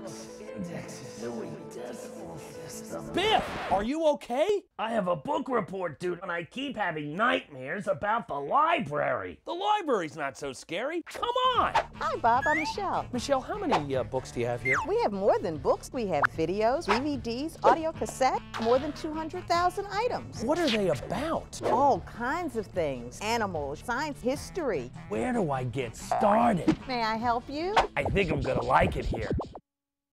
books. Biff, are you okay? I have a book report, dude, and I keep having nightmares about the library. The library's not so scary. Come on. Hi, Bob. I'm Michelle. Michelle, how many uh, books do you have here? We have more than books. We have videos, DVDs, audio cassette, more than 200,000 items. What are they about? All kinds of things animals, science, history. Where do I get started? May I help you? I think I'm gonna like it here.